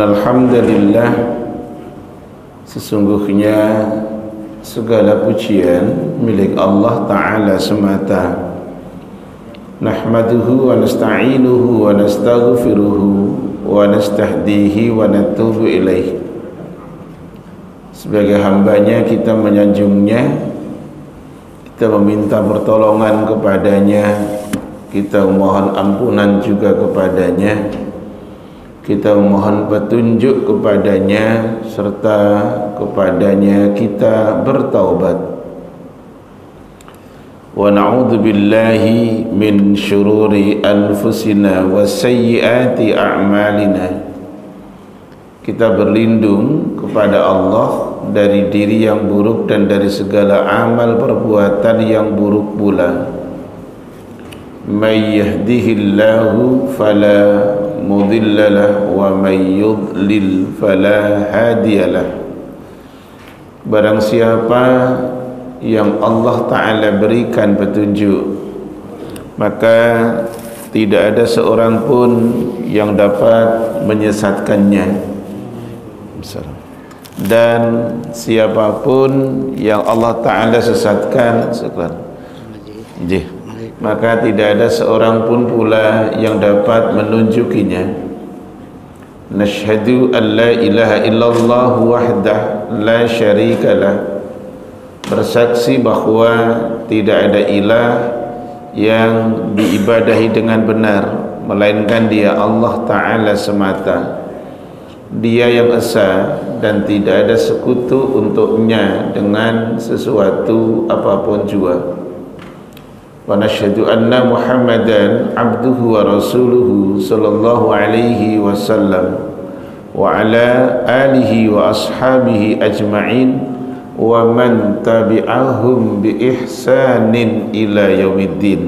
Innalhamdulillah Sesungguhnya segala pujian milik Allah Ta'ala semata. Nahmaduhu wa nasta'inuhu wa nastaghfiruhu wa nastahdihi wa natubu ilaih Sebagai hambanya kita menyanjungnya Kita meminta pertolongan kepadanya Kita mohon ampunan juga kepadanya kita mohon petunjuk kepadanya serta kepadanya kita bertaubat. Wa na'udzu billahi min syururi anfusina wa sayyiati a'malina. Kita berlindung kepada Allah dari diri yang buruk dan dari segala amal perbuatan yang buruk pula. May yahdihillahu fala مضل له ومن يضلل فلا هادي له Barang siapa yang Allah Ta'ala berikan petunjuk Maka tidak ada seorang pun yang dapat menyesatkannya Dan siapapun yang Allah Ta'ala sesatkan Sekarang Jih Maka tidak ada seorang pun pula yang dapat menunjukinya. Nashhadu an la ilaha illallah wahdah la syarikalah bersaksi bahawa tidak ada ilah yang diibadahi dengan benar melainkan dia Allah Ta'ala semata. Dia yang esa dan tidak ada sekutu untuknya dengan sesuatu apa pun juga ونشهد أن محمدا عبده ورسوله صلى الله عليه وسلم وعلى آله وأصحابه أجمعين ومن تبعهم بإحسان إلى يوم الدين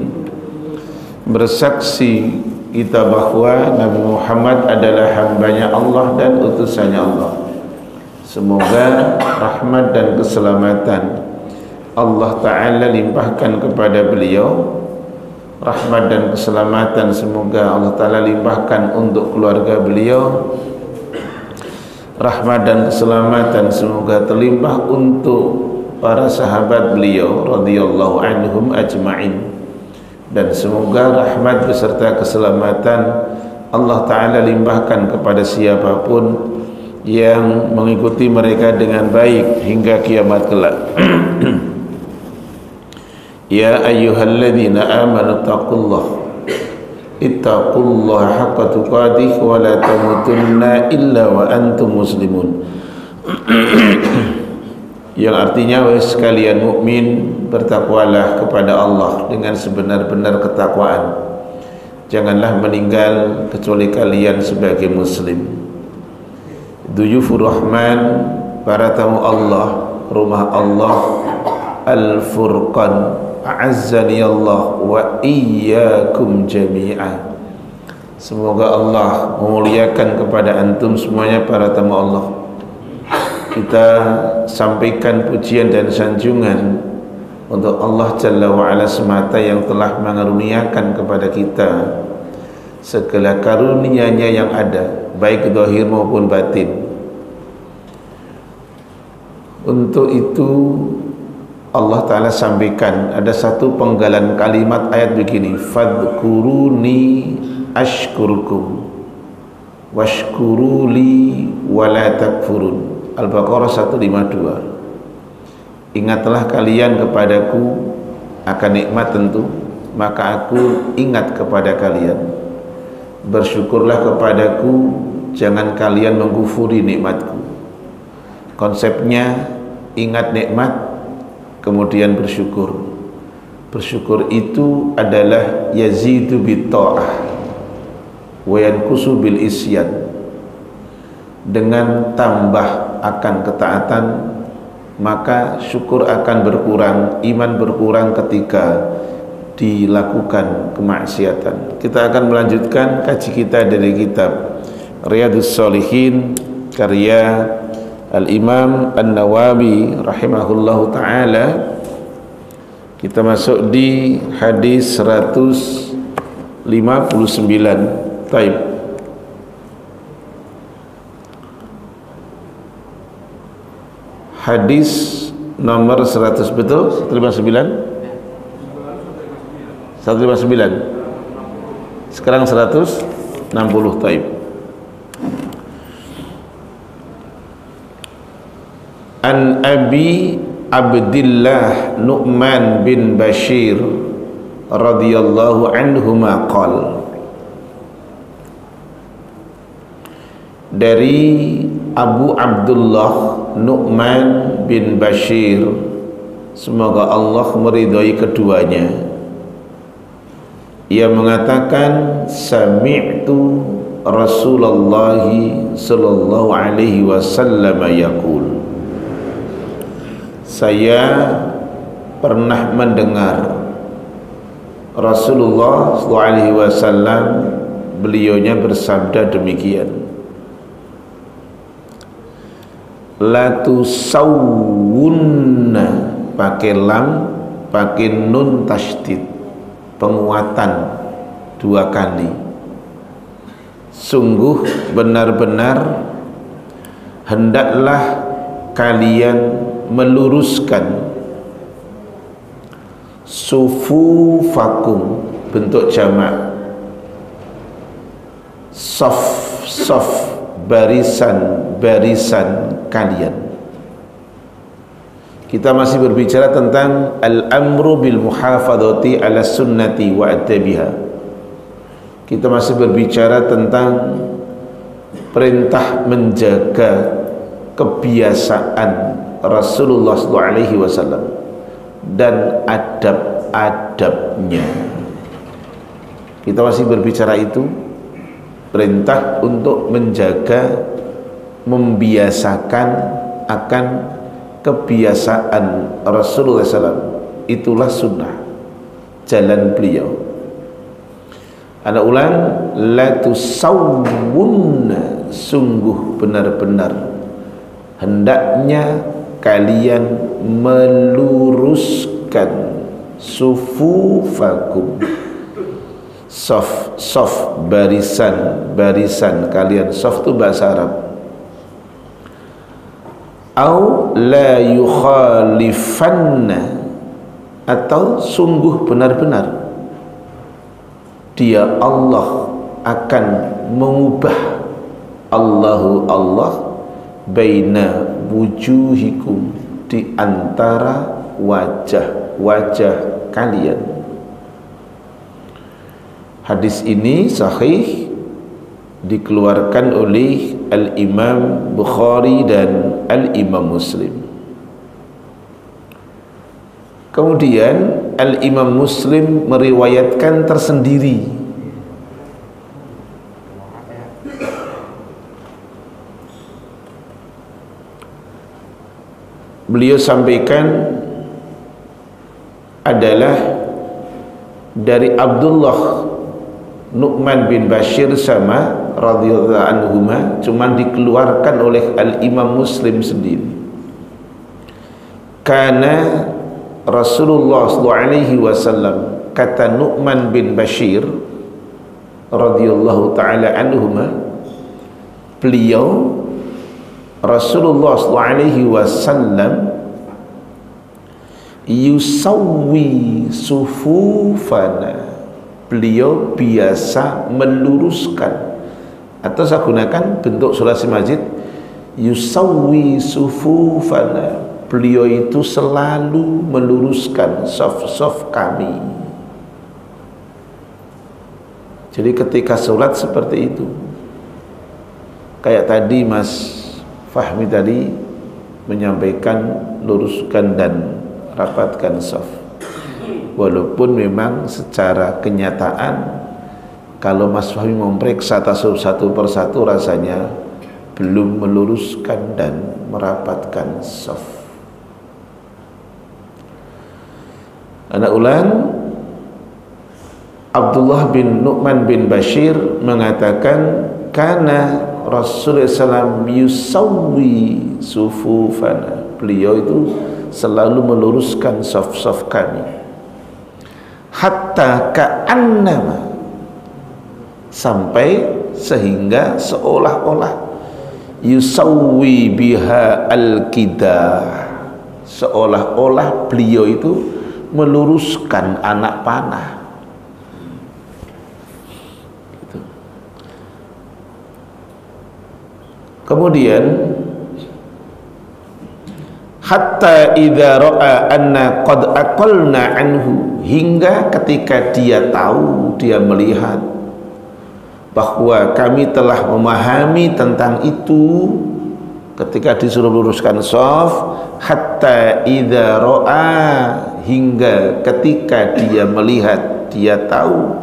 bersaksi kita bahawa Nabi Muhammad adalah hambanya Allah dan utusannya Allah semoga rahmat dan keselamatan Allah Ta'ala limpahkan kepada beliau rahmat dan keselamatan. Semoga Allah Ta'ala limpahkan untuk keluarga beliau rahmat dan keselamatan. Semoga terlimpah untuk para sahabat beliau radhiyallahu anhum ajma'in. Dan semoga rahmat beserta keselamatan Allah Ta'ala limpahkan kepada siapa pun yang mengikuti mereka dengan baik hingga kiamat kelak يا أيها الذين آمنوا اتقوا الله اتقوا الله حق تقاته ولا تموتن إلا وأنتم مسلمون yang artinya wahai sekalian mukmin bertakwalah kepada Allah dengan sebenar-benar ketakwaan janganlah meninggal kecuali kalian sebagai muslim duyufur rahman para tamu Allah rumah Allah al-furqan A'azzani Allah wa iyyakum jami'a Semoga Allah memuliakan kepada antum semuanya para tamu Allah. Kita sampaikan pujian dan sanjungan untuk Allah Jalla wa'ala semata yang telah mengaruniakan kepada kita segala karunia-Nya yang ada baik zahir maupun batin. Untuk itu Allah Ta'ala sampaikan ada satu penggalan kalimat ayat begini fadkuruni ashkurukum washkuruli walatakfurun Al-Baqarah 152 ingatlah kalian kepadaku akan nikmat tentu maka aku ingat kepada kalian. Bersyukurlah kepadaku jangan kalian menggufuri nikmatku. Konsepnya ingat nikmat kemudian bersyukur. Bersyukur itu adalah yazidu bitta'ah wa yankusu bil isyan dengan tambah akan ketaatan maka syukur akan berkurang iman berkurang ketika dilakukan kemaksiatan. Kita akan melanjutkan kaji kita dari kitab Riyadus Solihin karya Al-Imam An-Nawawi rahimahullahu taala kita masuk di hadis 159 taib. Hadis nomor 100 betul? 159 159 sekarang 160 taib. An Abi Abdullah Nu'man bin Bashir radhiyallahu anhuma qal. Dari Abu Abdullah Nu'man bin Bashir semoga Allah meridhai keduanya. Ia mengatakan sami'tu Rasulullah sallallahu alaihi wasallam yaqul saya pernah mendengar Rasulullah wasallam beliaunya bersabda demikian. La tusawwunna pakai lam pakai nun tasydid penguatan dua kali. Sungguh benar-benar hendaklah kalian meluruskan sufufakum bentuk jamak saf saf barisan barisan kalian kita masih berbicara tentang al-amru bil muhafadhati ala sunnati wa attabiha. Kita masih berbicara tentang perintah menjaga kebiasaan Rasulullah wasallam dan adab-adabnya. Kita masih berbicara itu perintah untuk menjaga membiasakan akan kebiasaan Rasulullah SAW itulah sunnah jalan beliau ada ulang la sungguh benar-benar hendaknya kalian meluruskan sufufakum. Sof sof barisan barisan kalian. Sof itu bahasa Arab. Au la yukhalifanna atau sungguh benar-benar dia Allah akan mengubah Allahu Allah baina wujuhikum di antara wajah-wajah kalian. Hadis ini sahih dikeluarkan oleh Al-Imam Bukhari dan Al-Imam Muslim. Kemudian Al-Imam Muslim meriwayatkan tersendiri Beliau sampaikan adalah dari Abdullah Nu'man bin Bashir sama radhiyallahu anhuma cuma dikeluarkan oleh Al Imam Muslim sendiri. Karena Rasulullah sallallahu alaihi wasallam kata Nu'man bin Bashir radhiyallahu taala anhuma beliau Rasulullah wasallam yusawwi sufufana. Beliau biasa meluruskan atau saya gunakan bentuk sulasi majid yusawwi sufufana. Beliau itu selalu meluruskan soft-soft kami. Jadi ketika sholat seperti itu kayak tadi Mas Fahmi tadi menyampaikan luruskan dan rapatkan soft walaupun memang secara kenyataan kalau Mas Fahmi memeriksa tasawuf satu persatu rasanya belum meluruskan dan merapatkan soft. Anak ulang Abdullah bin Nu'man bin Bashir mengatakan karena Rasulullah SAW yusawwi sufufana beliau itu selalu meluruskan soft-soft kami. Hatta ka'annama. Sampai sehingga seolah-olah yusawwi biha al-kidah seolah-olah beliau itu meluruskan anak panah kemudian hatta idza ra'a anna qad aqalna anhu hingga ketika dia tahu dia melihat bahwa kami telah memahami tentang itu ketika disuruh luruskan soft hatta idza ra'a hingga ketika dia melihat dia tahu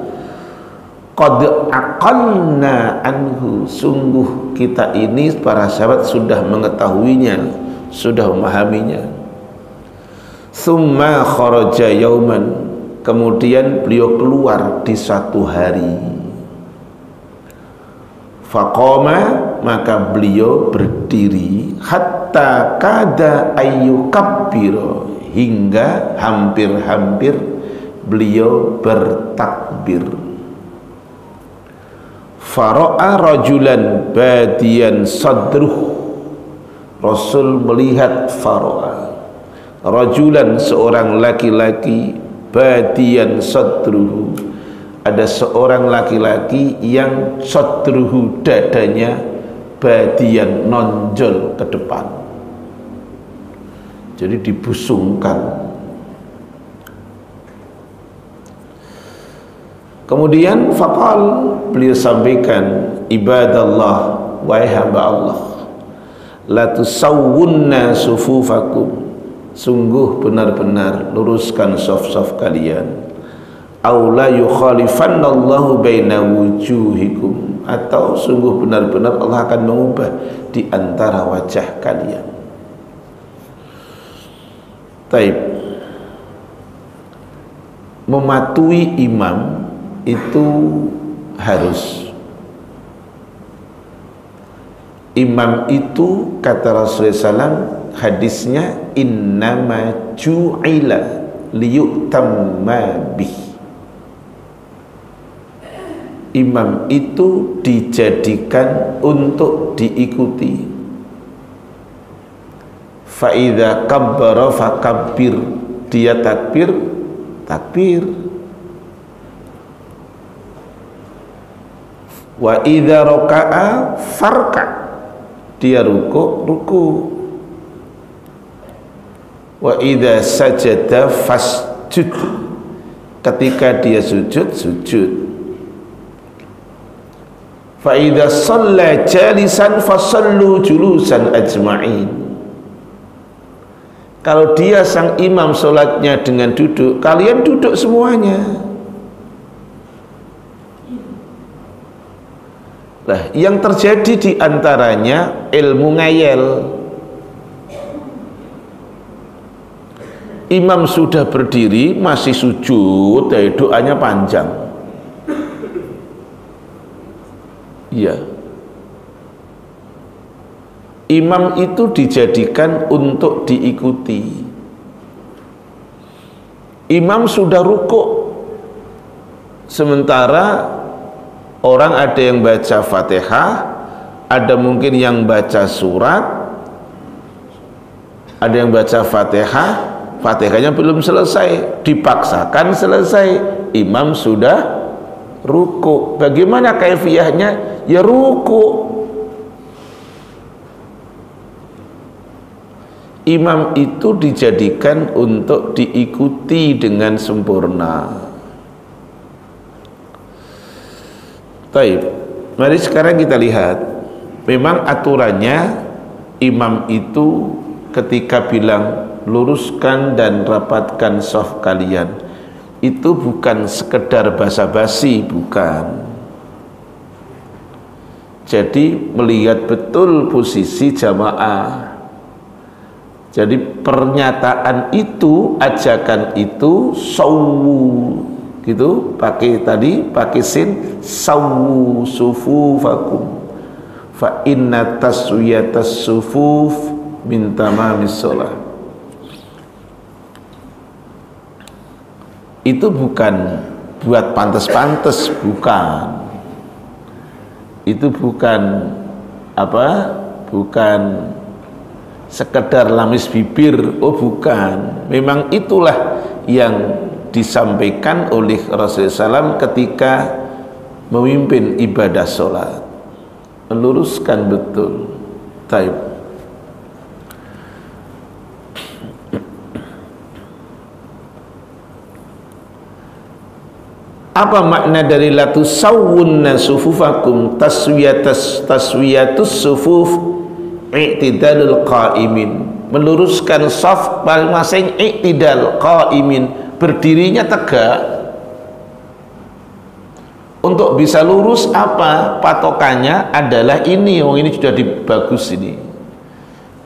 qad aqalna anhu. Sungguh kita ini para sahabat sudah mengetahuinya sudah memahaminya. Summa kharaja yauman. Kemudian beliau keluar di satu hari. Faqama maka beliau berdiri. Hatta kada ayyukabbir hingga hampir-hampir beliau bertakbir fara'a rajulan badiyan sadruh. Rasul melihat Faro'a. Rajulan seorang laki-laki Badian sadruhu Ada seorang laki-laki yang sadruhu dadanya Badian nonjol ke depan. Jadi dibusungkan Kemudian Fakal beliau sampaikan Ibadallah Wahai hamba Allah la tusawwunna sufufakum. Sungguh benar-benar luruskan saf-saf kalian. Aw la yukhalifannallahu baina wujuhikum. Atau sungguh benar-benar Allah akan mengubah di antara wajah kalian. Taib. Mematuhi imam itu harus. Imam itu kata Rasulullah SAW hadisnya innama ju'ila liyutamma bih. Imam itu dijadikan untuk diikuti. Fa'idha kabbara fakabbir Dia takbir Takbir Wa idha roka'a farka' dia ruku ruku wa idza sajada fasjud. Ketika dia sujud sujud. Fa idza shalla jalisan fasallu julusan ajma'in. Kalau dia sang imam solatnya dengan duduk kalian duduk semuanya Nah, yang terjadi di antaranya ilmu ngayel. Imam sudah berdiri, masih sujud, ya, doanya panjang. Iya. Imam itu dijadikan untuk diikuti. Imam sudah rukuk, sementara Orang ada yang baca Fatihah, ada mungkin yang baca surat, ada yang baca Fatihah, Fatihahnya belum selesai, dipaksakan selesai, imam sudah ruku. Bagaimana kaifiyahnya? Ya ruku. Imam itu dijadikan untuk diikuti dengan sempurna. Taib. Mari sekarang kita lihat. Memang aturannya imam itu ketika bilang luruskan dan rapatkan soft kalian itu bukan sekedar basa-basi, bukan. Jadi melihat betul posisi jamaah. Jadi pernyataan itu, ajakan itu sawu gitu pakai tadi pakai sin sawu sufufakum. Fa inna taswiyatas sufuf min tamamis shalah itu bukan buat pantas-pantas bukan. Itu bukan apa? Bukan sekedar lamis bibir oh bukan. Memang itulah yang disampaikan oleh Rasulullah SAW ketika memimpin ibadah sholat meluruskan betul. Taib. Apa makna dari latu sawunna sufufakum taswiyatus taswiyatus sufuf i'tidalul qa'imin? Meluruskan saf masing-masing i'tidal qa'imin berdirinya tegak. Untuk bisa lurus apa? Patokannya adalah ini. Oh ini sudah dibagus ini.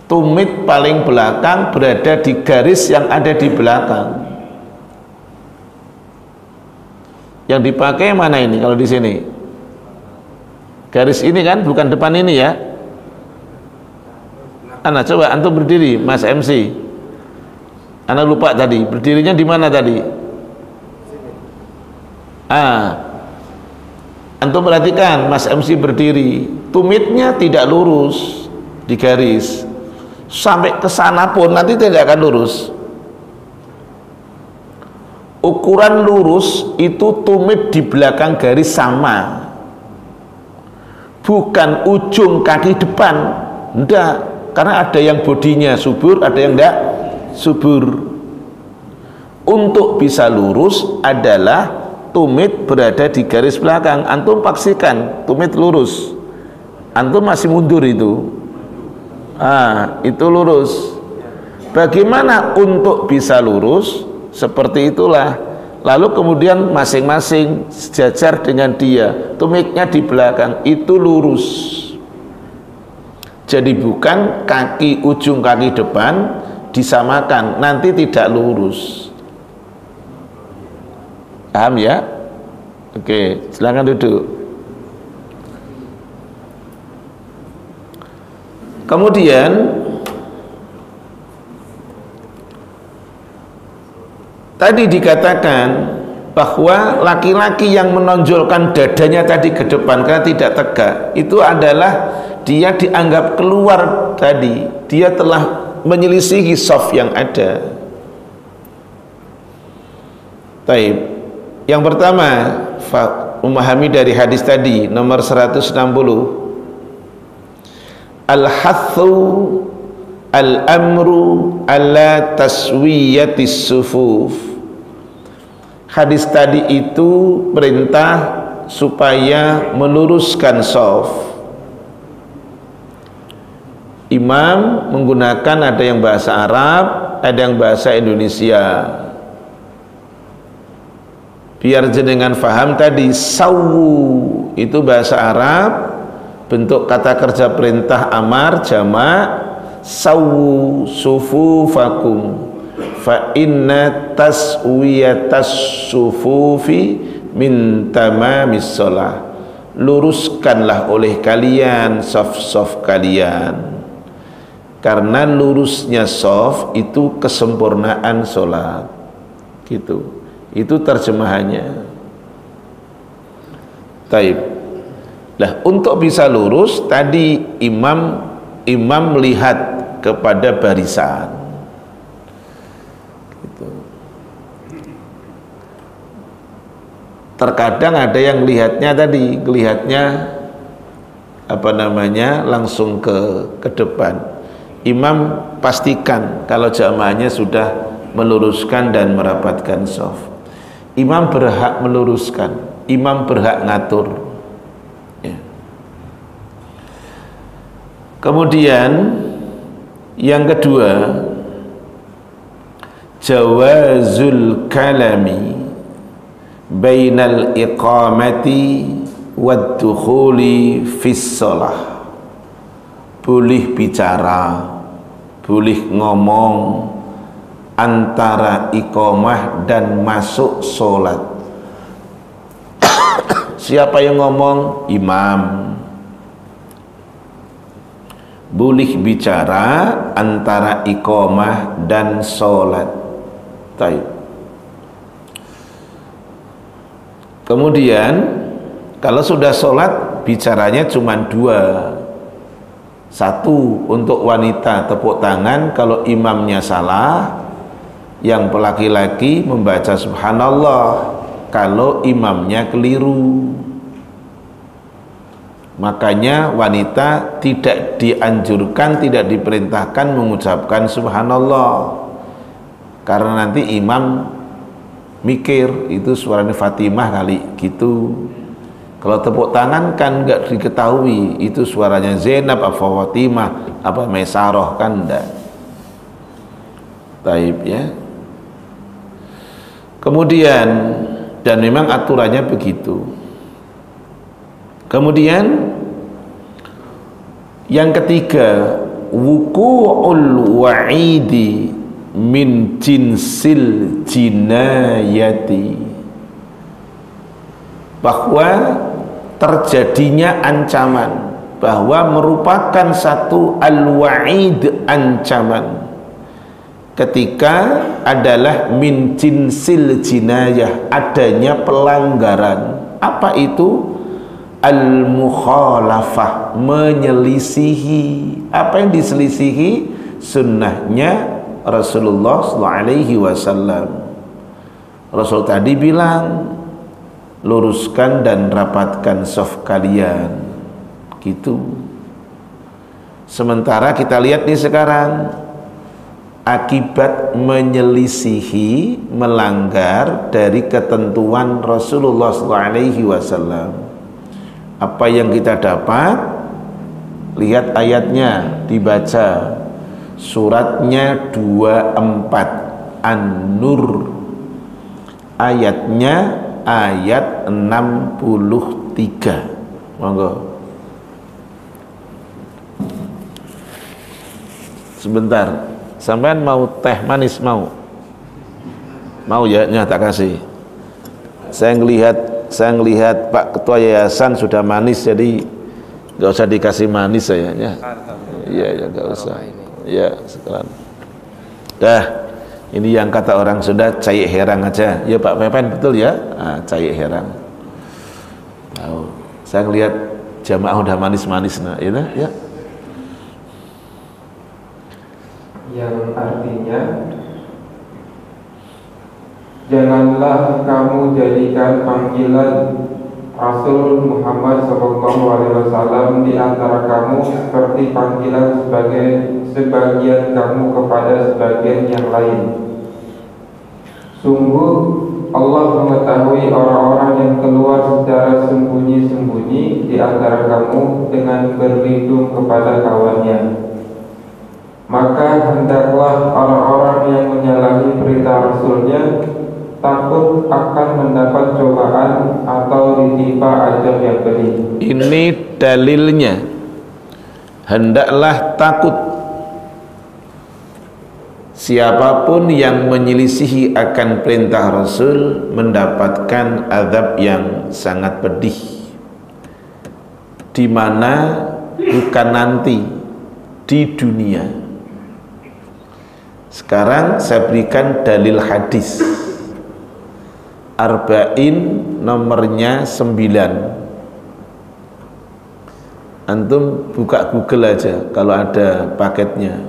Tumit paling belakang berada di garis yang ada di belakang. Yang dipakai mana ini kalau di sini? Garis ini kan bukan depan ini ya? Ana coba antum berdiri Mas MC. Ana lupa tadi, berdirinya di mana tadi? Ah. Antum perhatikan Mas MC berdiri, tumitnya tidak lurus di garis. Sampai ke sana pun nanti tidak akan lurus. Ukuran lurus itu tumit di belakang garis sama. Bukan ujung kaki depan. Tidak karena ada yang bodinya subur ada yang tidak subur. Untuk bisa lurus adalah tumit berada di garis belakang. Antum paksikan tumit lurus. Antum masih mundur itu. Ah itu lurus. Bagaimana untuk bisa lurus? Seperti itulah. Lalu kemudian masing-masing sejajar dengan dia. Tumitnya di belakang itu lurus. Jadi bukan kaki ujung kaki depan disamakan, nanti tidak lurus. Paham ya? Oke, silakan duduk. Kemudian tadi dikatakan bahwa laki-laki yang menonjolkan dadanya tadi ke depan karena tidak tegak itu adalah dia dianggap keluar tadi dia telah menyelisihi soft yang ada. Taib. Yang pertama memahami dari hadis tadi nomor 160 al-hathu al-amru ala taswiyatis sufuf. Hadis tadi itu perintah supaya meluruskan soft imam menggunakan ada yang bahasa Arab ada yang bahasa Indonesia. Biar jenengan faham tadi sawu itu bahasa Arab bentuk kata kerja perintah amar jamak sawu sufufakum. Fa inna taswiyatas sufufi min tamamis shalah luruskanlah oleh kalian saf-saf kalian karena lurusnya saf itu kesempurnaan solat gitu. Itu terjemahannya. Taib. Lah untuk bisa lurus tadi imam imam melihat kepada barisan. Terkadang ada yang lihatnya tadi lihatnya apa namanya langsung ke ke depan imam pastikan kalau jamaahnya sudah meluruskan dan merapatkan soft. Imam berhak meluruskan imam berhak ngatur. Ya. kemudian yang kedua jawazul kalami bainal iqamati wad dukhuli fis boleh bicara boleh ngomong antara iqamah dan masuk solat. Siapa yang ngomong? Imam. Boleh bicara antara iqamah dan solat. Taib. Kemudian kalau sudah sholat bicaranya cuma dua satu untuk wanita tepuk tangan. Kalau imamnya salah yang laki-laki membaca subhanallah. Kalau imamnya keliru. Makanya wanita tidak dianjurkan tidak diperintahkan mengucapkan subhanallah. Karena nanti imam mikir itu suaranya Fatimah kali gitu kalau tepuk tangan kan nggak diketahui itu suaranya Zainab apa Fatimah apa Mesaroh kan enggak. Taib ya. Kemudian dan memang aturannya begitu. Kemudian yang ketiga wuku'ul wa'idi min jinsil jinayati bahwa terjadinya ancaman bahwa merupakan satu al-wa'id ancaman ketika adalah min jinsil jinayah adanya pelanggaran. Apa itu? Al-mukhalafah menyelisihi. Apa yang diselisihi? Sunnahnya Rasulullah wasallam. Rasul tadi bilang luruskan dan rapatkan soft kalian. Gitu. Sementara kita lihat nih sekarang akibat menyelisihi melanggar dari ketentuan Rasulullah SAW apa yang kita dapat? Lihat ayatnya dibaca. Suratnya 24 An-Nur. Ayatnya ayat 63 monggo. Sebentar. Sampean mau teh manis mau? Mau ya? Nyata kasih. Saya ngelihat saya ngelihat Pak Ketua Yayasan sudah manis jadi nggak usah dikasih manis saya ya iya ya nggak usah. ya sekarang. Dah ini yang kata orang sudah cair herang aja. Ya Pak Pepen betul ya? Ah, cair herang. Oh, saya ngelihat jamaah udah manis-manis nah ya, ya. Yang artinya janganlah kamu jadikan panggilan Rasul Muhammad SAW di antara kamu seperti panggilan sebagai sebagian kamu kepada sebagian yang lain. Sungguh Allah mengetahui orang-orang yang keluar secara sembunyi-sembunyi di antara kamu dengan berlindung kepada kawannya. Maka hendaklah orang-orang yang menyalahi perintah Rasulnya takut akan mendapat cobaan atau ditimpa ajab yang pedih. Ini dalilnya. Hendaklah takut Siapa pun yang menyelisihi akan perintah Rasul mendapatkan azab yang sangat pedih. Di mana bukan nanti di dunia. Sekarang saya berikan dalil hadis. Arba'in nomornya 9. Antum buka Google aja kalau ada paketnya.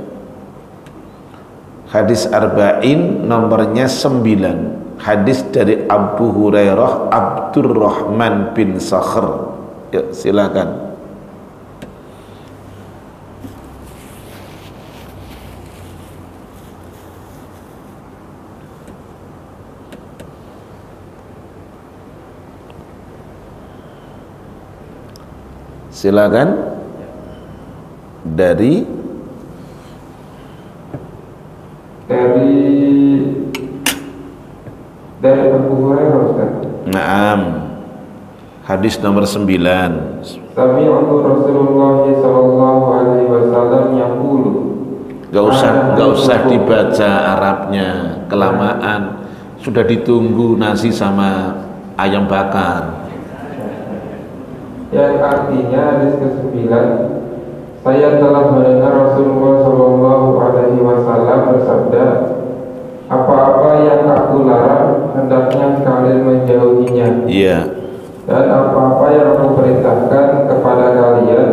Hadis Arba'in nomornya 9 Hadis dari Abu Hurairah Abdurrahman bin Sakhr. Ya silakan Silakan dari dari dari Abu Hurairah Ustaz. Naam. Hadis nomor 9. Sami'tu Rasulullah sallallahu alaihi wasallam yaqulu Gak usah gak usah dibaca Arabnya kelamaan. Sudah ditunggu nasi sama ayam bakar. Yang artinya hadis ke-9 saya telah mendengar Rasulullah Shallallahu Alaihi Wasallam bersabda, apa-apa yang aku larang hendaknya kalian menjauhinya. Iya. Yeah. Dan apa-apa yang aku perintahkan kepada kalian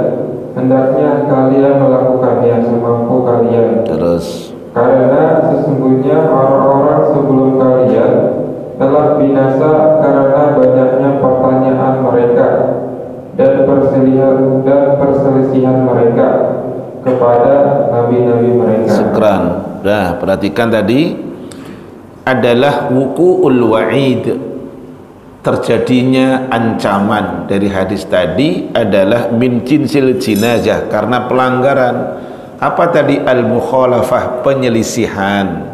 hendaknya kalian melakukannya semampu kalian. Terus Karena sesungguhnya orang-orang sebelum kalian telah binasa perselisihan dan perselisihan mereka kepada nabi-nabi mereka. Sekran. Nah, perhatikan tadi adalah wuku'ul wa'id. Terjadinya ancaman dari hadis tadi adalah min jinsil jinazah karena pelanggaran. Apa tadi? Al mukhalafah penyelisihan.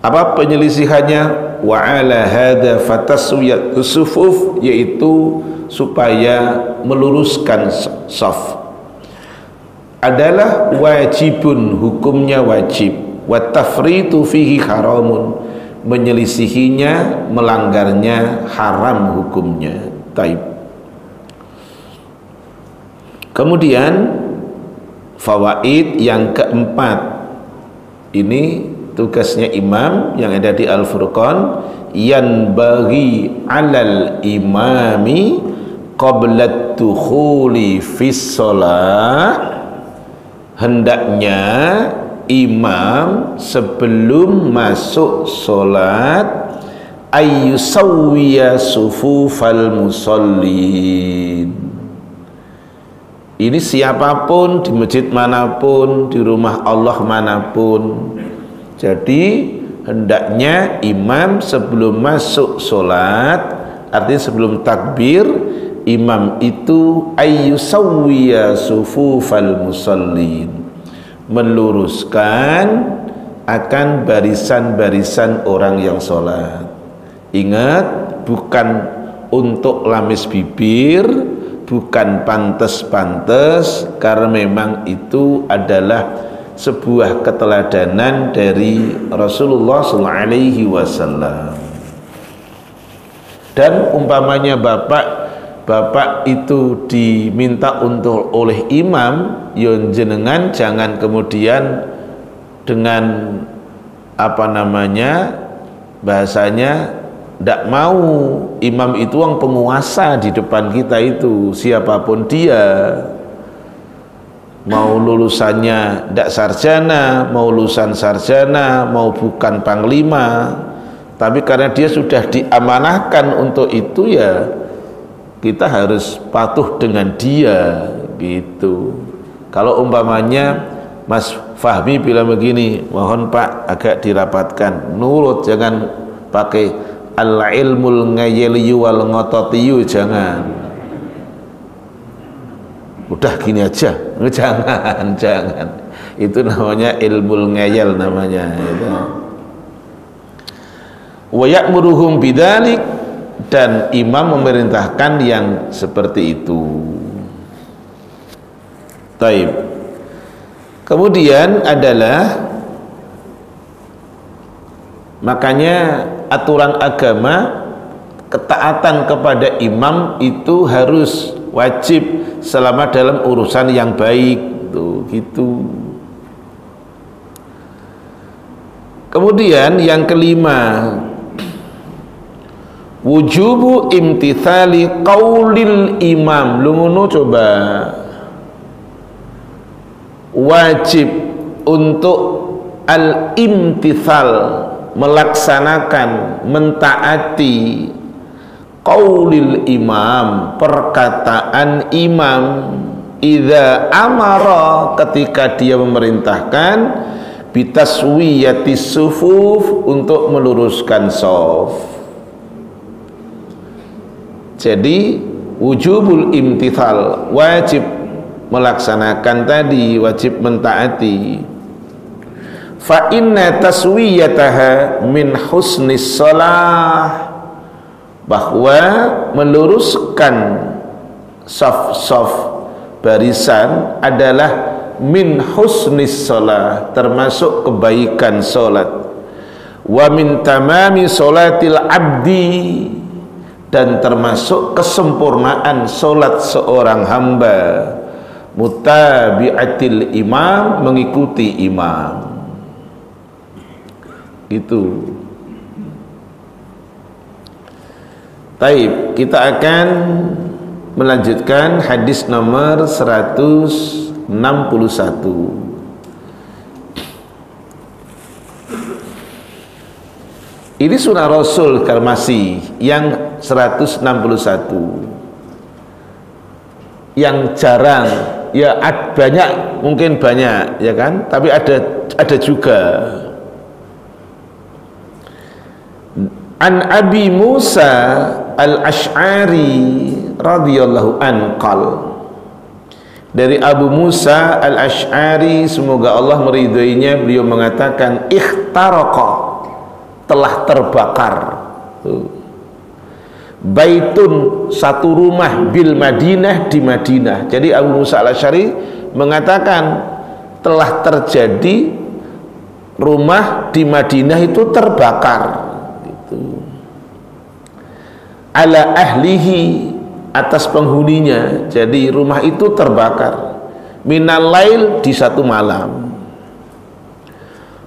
Apa penyelisihannya wa ala hadza fataswiyat sufuf yaitu supaya meluruskan saf adalah wajibun hukumnya wajib. Wa tafritu fihi haramun menyelisihinya melanggarnya haram hukumnya. Taib. Kemudian fawaid yang keempat ini tugasnya imam yang ada di Al-Furqan yang bagi alal imami qabla tukhuli fis shalah. Hendaknya imam sebelum masuk solat ayyusawwiya sufufal musallin. Ini siapa pun di masjid mana pun di rumah Allah mana pun jadi hendaknya imam sebelum masuk solat artinya sebelum takbir imam itu ayyusawwiya sufufal musallin. Meluruskan akan barisan-barisan orang yang sholat. Ingat bukan untuk lamis bibir bukan pantas-pantas karena memang itu adalah sebuah keteladanan dari Rasulullah SAW dan umpamanya bapak bapak itu diminta untuk oleh imam yon jenengan jangan kemudian dengan apa namanya bahasanya tidak mau imam itu yang penguasa di depan kita itu siapa pun dia mau lulusannya tidak sarjana mau lulusan sarjana mau bukan panglima. Tapi karena dia sudah diamanahkan untuk itu ya kita harus patuh dengan dia gitu. Kalau umpamanya Mas Fahmi bilang begini mohon Pak agak dirapatkan. Nurut jangan pakai al ilmul ngayeliyu wal ngototiyu jangan. Udah gini aja jangan jangan. Itu namanya ilmu ngayel namanya itu. Wa bidzalik dan imam memerintahkan yang seperti itu. Taib. Kemudian adalah makanya aturan agama ketaatan kepada imam itu harus wajib selama dalam urusan yang baik. Tuh gitu. Kemudian yang kelima wujubu imtithali qaulil imam. Lu ngono coba. Wajib untuk al imtithal melaksanakan mentaati qaulil imam perkataan imam idza amara ketika dia memerintahkan bitaswiyati sufuf untuk meluruskan saf. Jadi wujubul imtithal wajib melaksanakan tadi wajib mentaati. Fa inna taswiyataha min husnis salah bahwa meluruskan saf-saf barisan adalah min husnis salah termasuk kebaikan salat wa min tamami salatil abdi dan termasuk kesempurnaan solat seorang hamba. Mutabi'atil imam mengikuti imam. Itu Taib kita akan melanjutkan hadis nomor 100 Ini sunnah Rasul Karmasi yang 161 Yang jarang Ya banyak mungkin banyak ya kan? Tapi ada ada juga. An Abi Musa Al-Ash'ari radhiyallahu an qal. Dari Abu Musa Al-Ash'ari semoga Allah meridhoinya beliau mengatakan ikhtaraqa telah terbakar. Baitun satu rumah bil Madinah di Madinah. Jadi Abu Musa al-Asyari mengatakan telah terjadi rumah di Madinah itu terbakar. Ala ahlihi atas penghuninya. Jadi rumah itu terbakar. Minal lail di satu malam.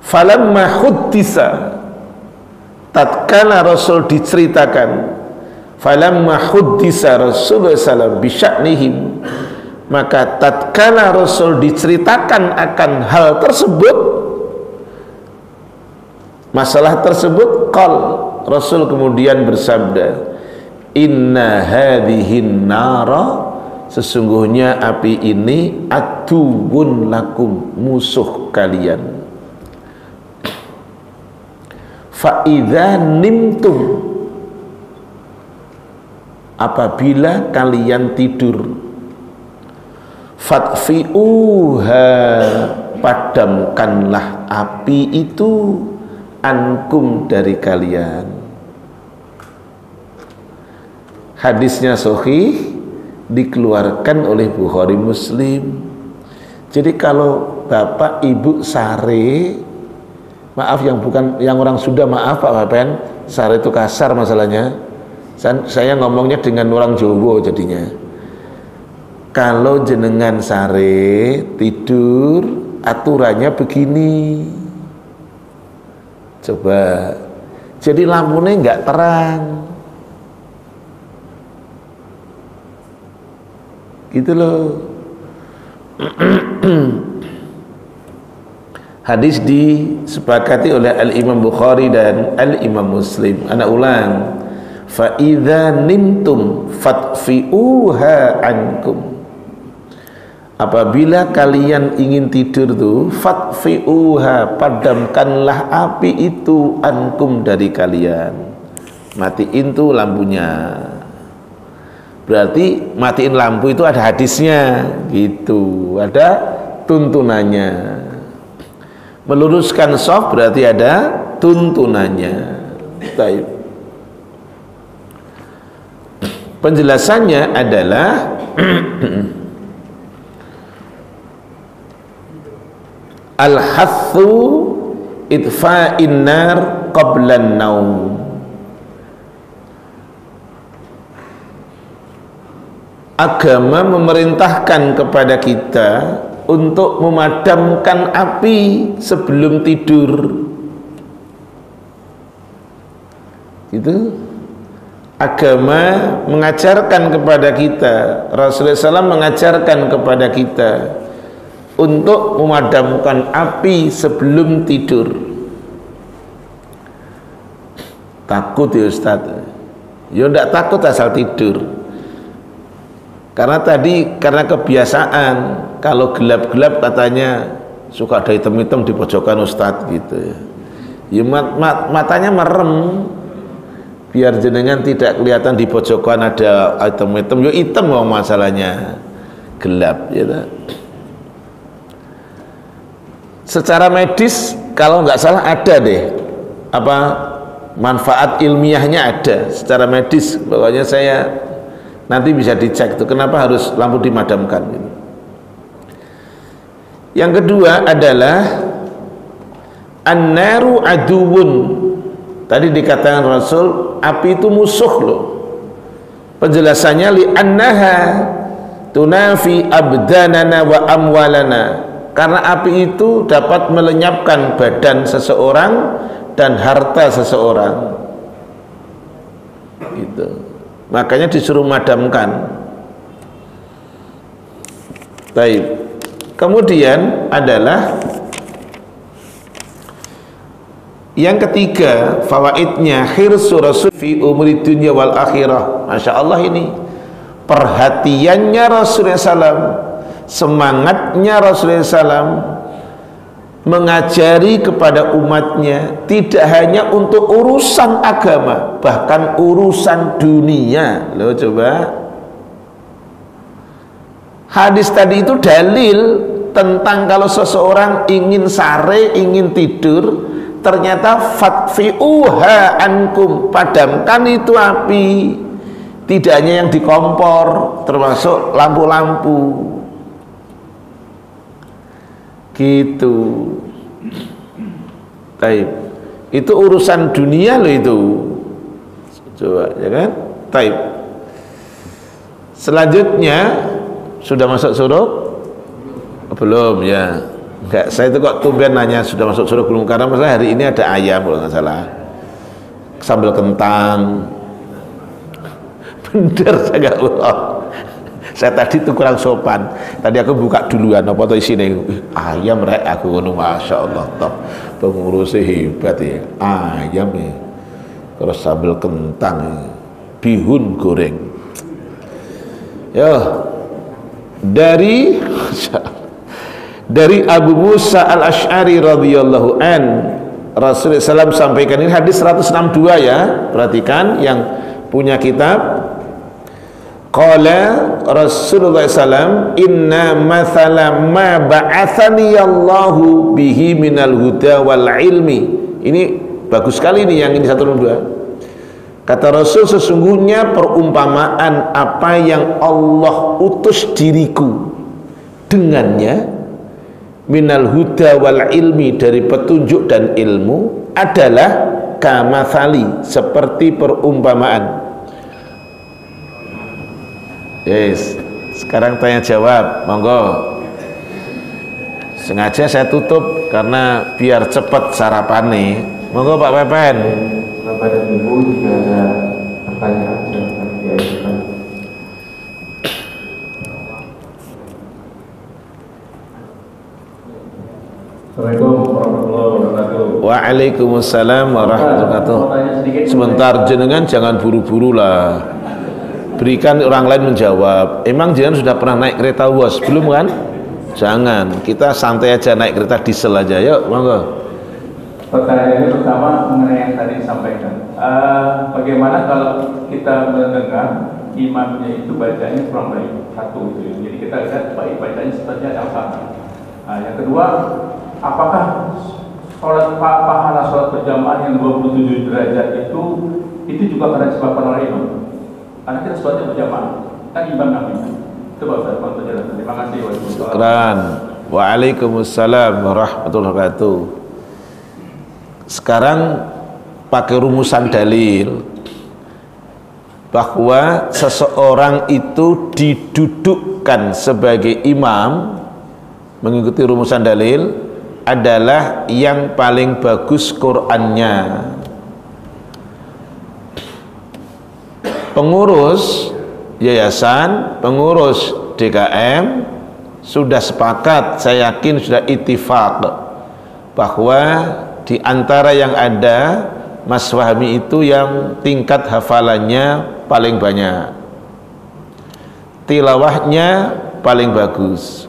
Falamma huddisa tatkala Rasul diceritakan falamma huddisa Rasulullah sallallahu bisya'nihim maka tatkala Rasul diceritakan akan hal tersebut masalah tersebut qal Rasul kemudian bersabda inna hadhihin nara. Sesungguhnya api ini atubun lakum musuh kalian. Fa'idha nimtum. Apabila kalian tidur Fatfi'uha Padamkanlah api itu Ankum dari kalian Hadisnya sohih Dikeluarkan oleh Bukhari Muslim. Jadi kalau bapak ibu sare maaf yang bukan yang orang sudah maaf Pak Bapen sare itu kasar masalahnya. Saya, saya ngomongnya dengan orang Jawa jadinya. Kalau jenengan sare tidur aturannya begini. Coba. Jadi lampunya nggak terang gitu loh Hadis disepakati oleh Al-Imam Bukhari dan Al-Imam Muslim. Anak ulang. Fa idza nimtum fatfi'uha ankum. Apabila kalian ingin tidur tuh fatfi'uha padamkanlah api itu ankum dari kalian. Matiin tuh lampunya. Berarti matiin lampu itu ada hadisnya gitu. Ada tuntunannya meluruskan soft berarti ada tuntunannya Taib. penjelasannya adalah al-hathu idfa'in nar qabla naum agama memerintahkan kepada kita untuk memadamkan api sebelum tidur. Itu agama mengajarkan kepada kita Rasulullah SAW mengajarkan kepada kita untuk memadamkan api sebelum tidur. Takut ya Ustaz. Ya tidak takut asal tidur karena tadi karena kebiasaan kalau gelap-gelap katanya suka ada hitam-hitam di pojokan ustadz gitu ya. ya mat, mat, matanya merem biar jenengan tidak kelihatan di pojokan ada hitam-hitam. Yo hitam mau masalahnya gelap ya. Secara medis kalau nggak salah ada deh apa manfaat ilmiahnya ada secara medis pokoknya saya nanti bisa dicek tuh kenapa harus lampu dimadamkan gitu. Yang kedua adalah An-naru aduun Tadi dikatakan Rasul Api itu musuh loh. Penjelasannya li annaha tunafi abdanana wa amwalana. Karena api itu dapat melenyapkan badan seseorang dan harta seseorang. Gitu makanya disuruh madamkan. Baik. Kemudian adalah yang ketiga fawaidnya khirsu rasul fi umri dunya wal akhirah. Masya Allah ini. Perhatiannya Rasulullah SAW semangatnya Rasulullah SAW mengajari kepada umatnya tidak hanya untuk urusan agama bahkan urusan dunia. Lo coba. Hadis tadi itu dalil tentang kalau seseorang ingin sare ingin tidur ternyata fatfi'uha ankum padamkan itu api. Tidak hanya yang di kompor termasuk lampu-lampu gitu. Taib. Itu urusan dunia loh itu. Coba ya kan? Taib. Selanjutnya sudah masuk suruh belum ya. Enggak saya itu kok tumben nanya sudah masuk suruh belum? Karena masalah hari ini ada ayam kalau nggak salah. Sambal kentang. Bener saya nggak saya tadi itu kurang sopan. Tadi aku buka duluan apa tuh isinya? Ayam rek. Aku ngono masya Allah top pengurusnya hebat ya. Ayam ya. Terus sambal kentang ya. bihun goreng. Ya. Dari dari Abu Musa al Ashari radhiyallahu an Rasulullah SAW sampaikan ini hadis 162 ya. Perhatikan yang punya kitab Qala Rasulullah SAW Inna mathala ma ba'athani Allahu bihi minal huda wal ilmi. Ini bagus sekali ini yang ini satu dua. Kata Rasul sesungguhnya perumpamaan apa yang Allah utus diriku Dengannya Minal huda wal ilmi dari petunjuk dan ilmu Adalah kamathali Seperti perumpamaan Yes. Sekarang tanya jawab, monggo. Sengaja saya tutup karena biar cepat sarapan nih. Monggo Pak Pepen. Bapak dan Ibu jika ada pertanyaan silakan diajukan. Assalamualaikum warahmatullahi wabarakatuh. Waalaikumsalam warahmatullahi wabarakatuh. Sebentar jenengan jangan buru-buru lah berikan orang lain menjawab. Emang jangan sudah pernah naik kereta was? Belum kan? Jangan. Kita santai aja naik kereta diesel aja. Yuk monggo. Pertanyaan ini pertama mengenai yang tadi disampaikan. Uh, bagaimana kalau kita mendengar imamnya itu bacanya kurang baik? Satu gitu ya. jadi kita lihat baik bacanya seperti apa. Nah, yang kedua apakah sholat pahala sholat berjamaah yang 27 derajat itu itu juga karena disebabkan oleh imam karena kita sholatnya berjamaah. Kan imbang kami. Coba Ustaz, mohon penjelasan. Terima kasih. Syukran. Waalaikumsalam warahmatullahi wabarakatuh. Sekarang pakai rumusan dalil bahwa seseorang itu didudukkan sebagai imam mengikuti rumusan dalil adalah yang paling bagus Qur'annya pengurus yayasan, pengurus DKM sudah sepakat, saya yakin sudah itifak bahwa di antara yang ada Mas Wahmi itu yang tingkat hafalannya paling banyak. Tilawahnya paling bagus.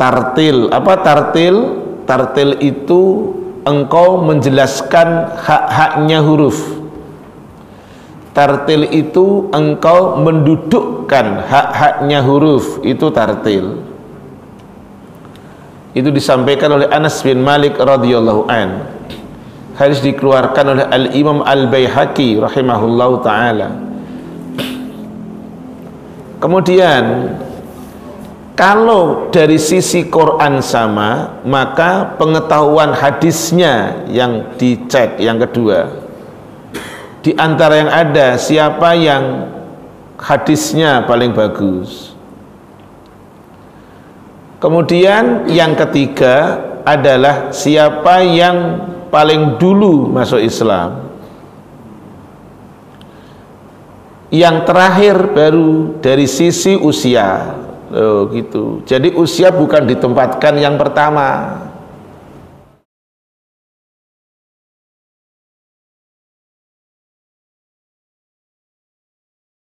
Tartil apa tartil? Tartil itu engkau menjelaskan hak-haknya huruf. Tartil itu engkau mendudukkan hak-haknya huruf. Itu tartil. Itu disampaikan oleh Anas bin Malik radhiyallahu an. Dikeluarkan oleh Al Imam Al Baihaqi rahimahullahu taala. Kemudian kalau dari sisi Quran sama, maka pengetahuan hadisnya yang dicek yang kedua. Di antara yang ada, siapa yang hadisnya paling bagus. Kemudian yang ketiga adalah siapa yang paling dulu masuk Islam. yang terakhir baru dari sisi usia oh, gitu. Jadi usia bukan ditempatkan yang pertama